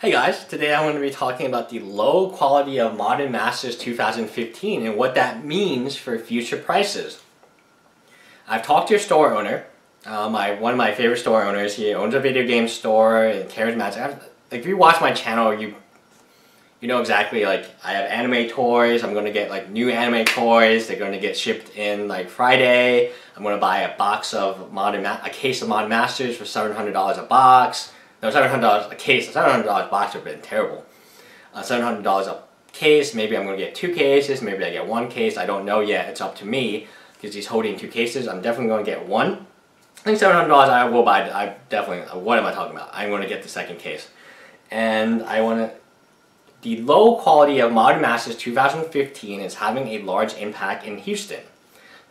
Hey guys, today I'm going to be talking about the low quality of Modern Masters 2015 and what that means for future prices. I've talked to your store owner, uh, my, one of my favorite store owners. He owns a video game store and carries magic. Like if you watch my channel, you you know exactly like I have anime toys. I'm going to get like new anime toys. They're going to get shipped in like Friday. I'm going to buy a box of Modern a case of Modern Masters for $700 a box. No, seven hundred dollars a case. Seven hundred dollars box would have been terrible. Uh, Seven hundred dollars a case. Maybe I'm gonna get two cases. Maybe I get one case. I don't know yet. It's up to me because he's holding two cases. I'm definitely gonna get one. I think seven hundred dollars. I will buy. I definitely. What am I talking about? I'm gonna get the second case, and I want to. The low quality of Modern Masters 2015 is having a large impact in Houston.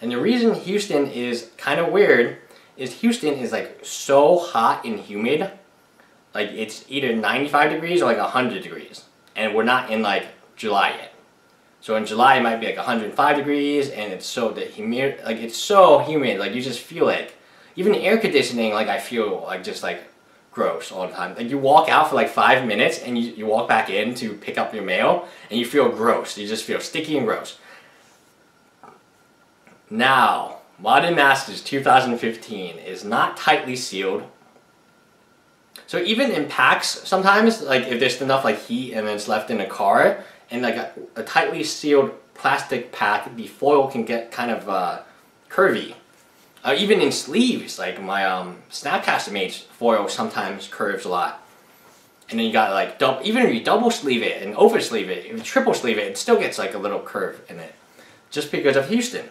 And the reason Houston is kind of weird is Houston is like so hot and humid like it's either 95 degrees or like 100 degrees. And we're not in like July yet. So in July it might be like 105 degrees and it's so the humid like it's so humid like you just feel like even air conditioning like I feel like just like gross all the time. Like you walk out for like five minutes and you, you walk back in to pick up your mail and you feel gross. You just feel sticky and gross. Now, Modern Masters 2015 is not tightly sealed so even in packs, sometimes like if there's enough like heat and it's left in a car, and like a, a tightly sealed plastic pack, the foil can get kind of uh, curvy. Uh, even in sleeves, like my um, Snapcaster Mage's foil sometimes curves a lot. And then you got like double, even if you double sleeve it and over sleeve it, you triple sleeve it, it still gets like a little curve in it, just because of Houston.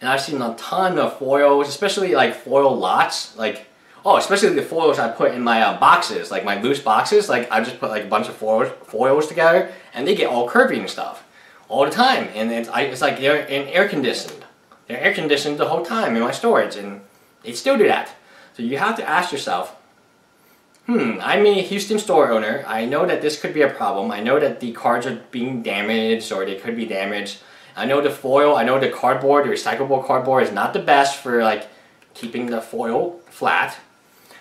And I've seen a ton of foils, especially like foil lots, like Oh, especially the foils I put in my uh, boxes, like my loose boxes. Like I just put like a bunch of foils, foils together, and they get all curvy and stuff all the time. And it's, I, it's like they're in air conditioned. They're air conditioned the whole time in my storage, and they still do that. So you have to ask yourself, hmm, I'm a Houston store owner. I know that this could be a problem. I know that the cards are being damaged or they could be damaged. I know the foil, I know the cardboard, the recyclable cardboard is not the best for like keeping the foil flat.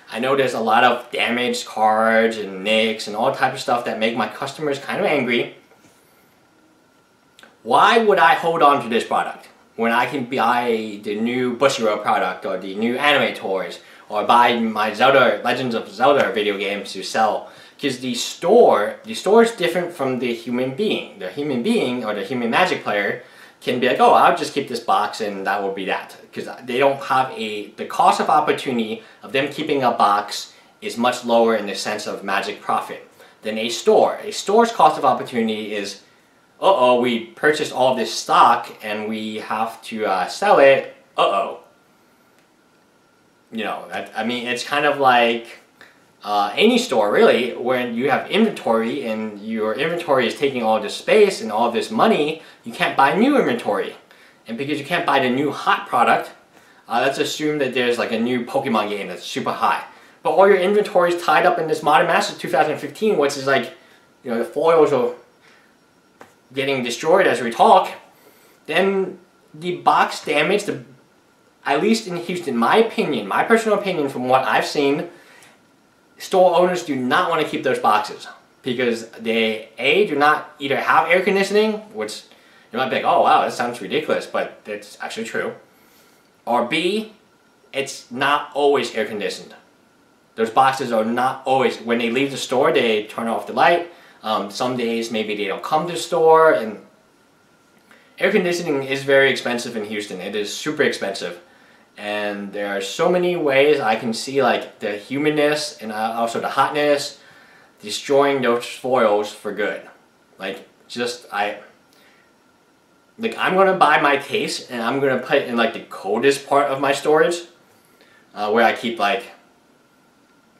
I know there's a lot of damaged cards and nicks and all type of stuff that make my customers kind of angry. Why would I hold on to this product when I can buy the new Bushiroad product or the new anime toys or buy my Zelda Legends of Zelda video games to sell? Because the store, the store is different from the human being. The human being or the human magic player can be like, oh, I'll just keep this box and that will be that. Because they don't have a, the cost of opportunity of them keeping a box is much lower in the sense of magic profit than a store. A store's cost of opportunity is, uh-oh, we purchased all this stock and we have to uh, sell it, uh-oh. You know, I mean, it's kind of like, uh, any store really, when you have inventory and your inventory is taking all this space and all this money, you can't buy new inventory. And because you can't buy the new hot product, uh, let's assume that there's like a new Pokemon game that's super high. But all your inventory is tied up in this Modern Masters 2015, which is like, you know, the foils are getting destroyed as we talk. Then the box damage, the, at least in Houston, my opinion, my personal opinion from what I've seen, store owners do not want to keep those boxes because they a do not either have air conditioning, which you might be like, oh wow, that sounds ridiculous, but it's actually true, or b it's not always air conditioned. Those boxes are not always when they leave the store, they turn off the light. Um, some days maybe they don't come to the store, and air conditioning is very expensive in Houston. It is super expensive and there are so many ways I can see like the humanness and uh, also the hotness destroying those foils for good. Like just I like I'm gonna buy my case and I'm gonna put it in like the coldest part of my storage uh, where I keep like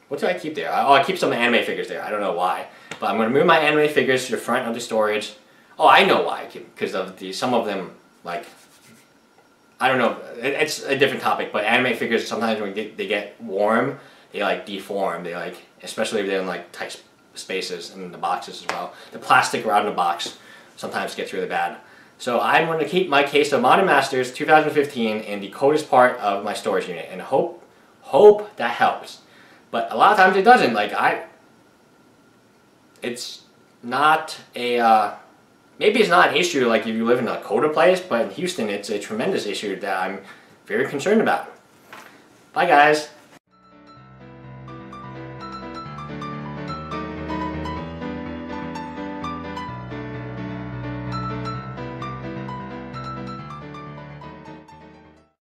what do I keep there? Oh, I keep some anime figures there. I don't know why, but I'm gonna move my anime figures to the front of the storage. Oh, I know why, because of the some of them like I don't know. It's a different topic, but anime figures sometimes when they get warm, they like deform. They like, especially if they're in like tight spaces and the boxes as well. The plastic around the box sometimes gets really bad. So I'm going to keep my case of Modern Masters 2015 in the coldest part of my storage unit and hope hope that helps. But a lot of times it doesn't. Like I it's not a uh, maybe it's not an issue like if you live in a colder place, but in Houston, it's a tremendous issue that I'm very concerned about. Bye, guys.